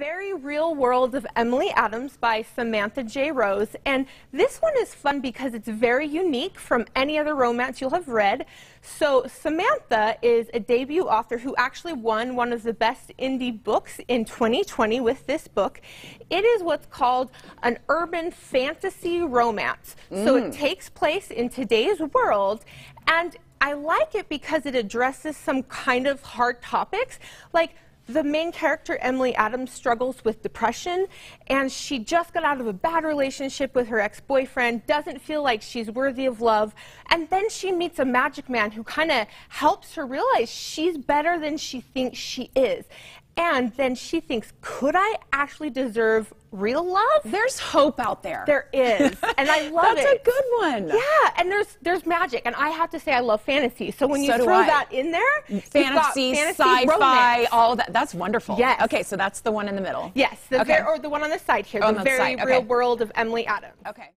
Very Real World of Emily Adams by Samantha J. Rose. And this one is fun because it's very unique from any other romance you'll have read. So, Samantha is a debut author who actually won one of the best indie books in 2020 with this book. It is what's called an urban fantasy romance. Mm. So, it mm. takes place in today's world and I like it because it addresses some kind of hard topics like the main character, Emily Adams, struggles with depression, and she just got out of a bad relationship with her ex boyfriend, doesn't feel like she's worthy of love, and then she meets a magic man who kind of helps her realize she's better than she thinks she is. And then she thinks, could I actually deserve real love? There's hope out there. There is, and I love That's it. That's a good one. Yeah, and there's there's magic, and I have to say I love fantasy. So when you so throw that in there, fantasy, fantasy sci-fi, all that. That's wonderful. Yes. Okay, so that's the one in the middle. Yes, the okay. or the one on the side here, oh, the, the very side. real okay. world of Emily Adams. Okay.